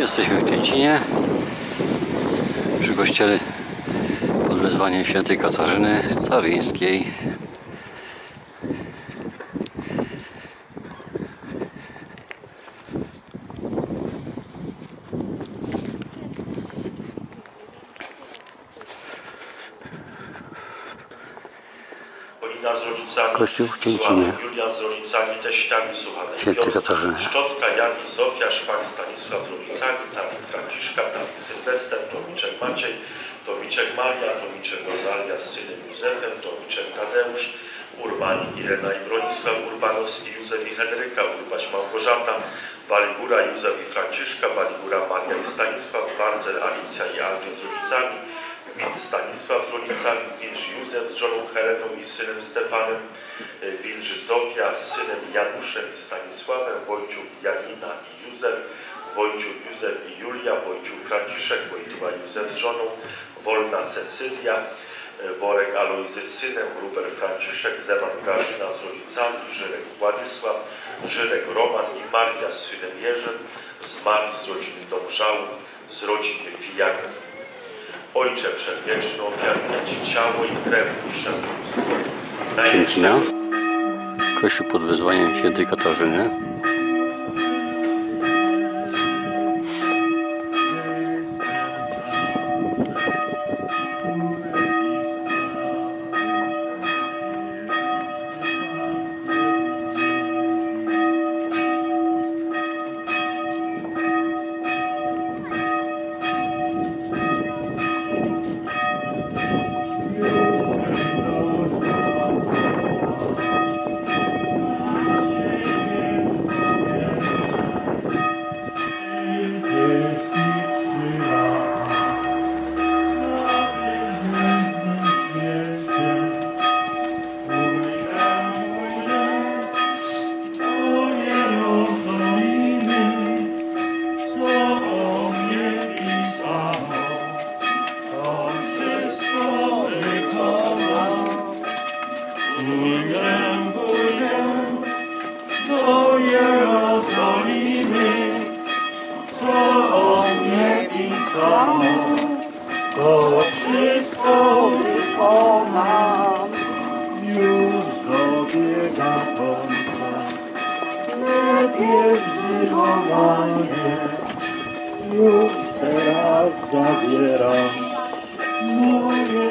Jesteśmy w Kęcinie przy kościele pod wezwaniem świętej Katarzyny Caryńskiej. Polina z rodzicami. Kościół w słuchamy. Świętej Katarzyny. Szczotka, Janis, Zofia, Szpak, Stanisław z rodzicami, Tawik Franciszka, Tawik Sylwester, Tomiczek Maciej, Tomiczek Maria, Tomiczek Rozalia z synem Józefem, Tomiczek Tadeusz, Urban, Irena i Bronisław, Urbanowski, Józef i Henryka, Urbaś Małgorzata, Baligura, Józef i Franciszka, Baligura, Maria i Stanisław, Barcel, Alicja i Adrian z Wilcz Stanisław z rodzicami, Wilcz Józef z żoną Heleną i synem Stefanem, y, Wilcz Zofia z synem Januszem i Stanisławem, Wojciuk Janina i Józef, Wojciuk Józef i Julia, Wojciuk Franciszek, Wojtyła Józef z żoną, Wolna Cecylia, y, Worek Alojzy z synem, Ruber Franciszek, Zeman Grażyna z rodzicami, Żyrek Władysław, Żyrek Roman i Maria z synem Jerzym, zmarł z rodziny Dobrzałów, z rodziny Fijaków. Ojcze Przedwieczny, ofiaruję Ci ciało i krew, duszę. Cięcina. Kościół pod wezwaniem świętej Katarzyny. Jerozolimy, co o mnie pisano, to wszystko wykonam, już dobiega końca, lepiej żywowanie, już teraz zabieram. Moje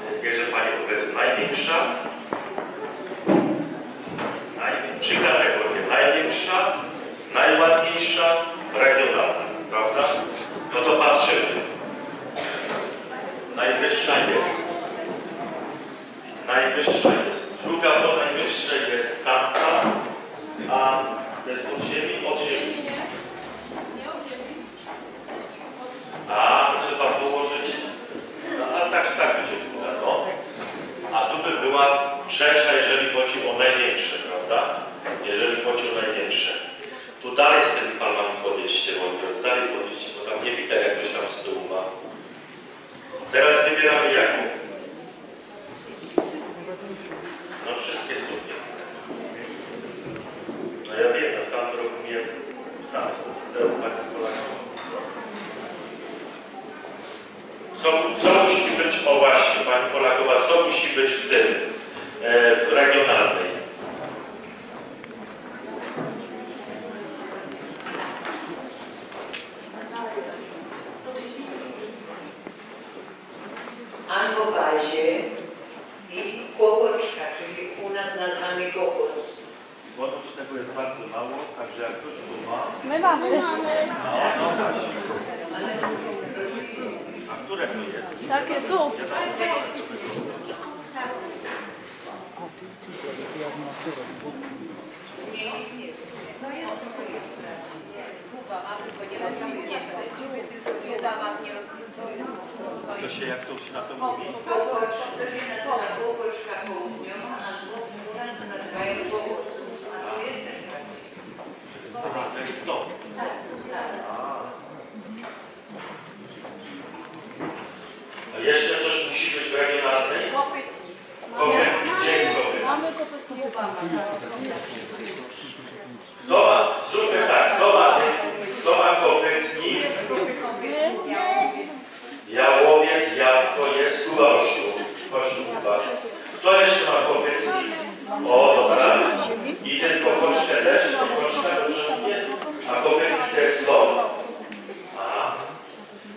Gesellschaft bei der Universität Leipzig musi być w tym, e, w regionalnej? I kłopoczka, czyli u nas nazwany. Bonus tego jest bardzo mało, także jak ktoś tu ma, My mamy. a które to jest? Takie tu. To się jak to się na to mówi? To się nazywa kłopoczka południowa, a u nas. A to jest. Aha, to jest to. A jeszcze coś musi być w regionalnej? Kopyt. Gdzie jest kopyt? Mamy kopytnie. Kto ma, zróbmy tak, kto ma, kto ma kopytnik? Jałowiec, jabłko jest Kuba Osztu. Chodź tu Kuba. Kto jeszcze ma kopytnik? O, dobra. I ten kokoczkę też? Kokoczka dobrze mówię? A kopytnik to jest to. A,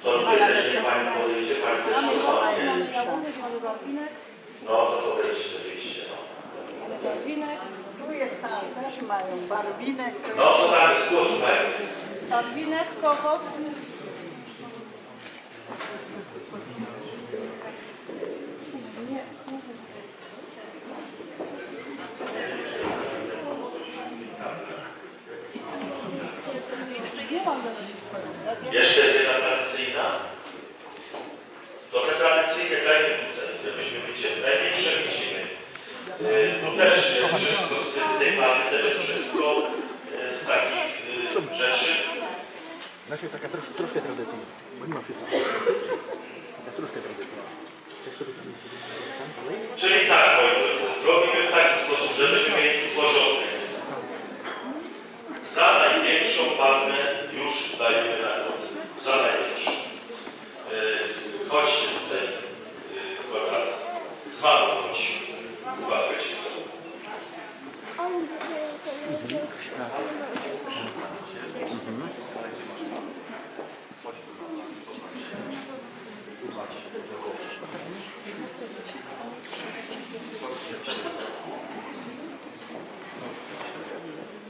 to tutaj też nie pani podejdzie, pani też to ma, nie? No, to to będzie rzeczywiście, no. Barwinek. Tu jest tam, też mają barwinek. No, to tam jest głos. Barwinek, kokoc. Jeszcze jest jedna tradycyjna. To te tradycyjne dajmy tutaj, żebyśmy widzieli. Największe widzimy. Y, Tu też jest wszystko z tej- tej palmy, też jest wszystko y, z takich y, rzeczy. Znaczy taka troszkę, troszkę troszkę tam tam dalej? Czyli tak, moi drodzy, robimy w taki sposób, żebyśmy mieli tu porządek. Za największą palmę już dajemy na głos. Za największą. Yy, chodźcie tutaj, yy, Konrad. Z mamą chodź. Uwagę ci to.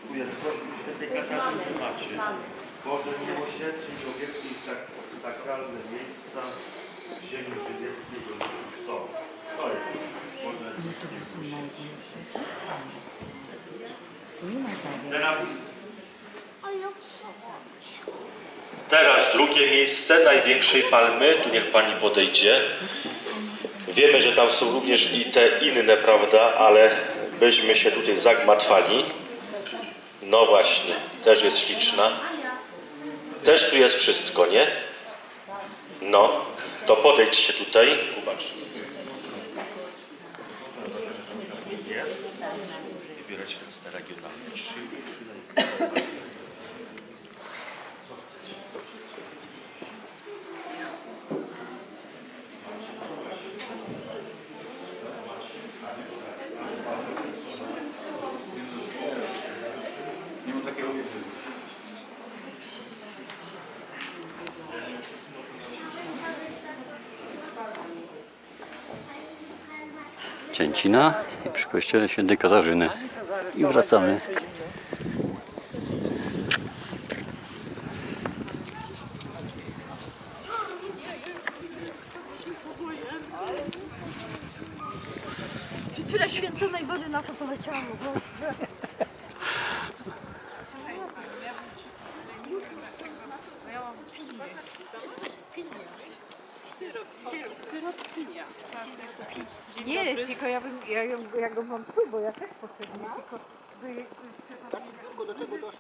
Tu jest Kościół Świętej Katarzyny macie. Boże miłosierdzie i obiekty i sak sakralne miejsca w ziemi żywieckiej do już są. To jest Boże miłosierdzie. Teraz, teraz drugie miejsce największej palmy. Tu niech pani podejdzie. Wiemy, że tam są również i te inne, prawda, ale byśmy się tutaj zagmatwali. No właśnie, też jest śliczna. Też tu jest wszystko, nie? No, to podejdźcie tutaj. Zobacz. Wybierać teraz te regionalne. Trzy Cięcina i przy kościele świętej Katarzyny. I wracamy. Czy tyle święconej wody na to poleciało? Ej, tylko ja bym, ja ją, ja ją mam tu, bo ja też potrzebuję, tylko. Tak szybko do czego doszło?